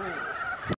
Ooh.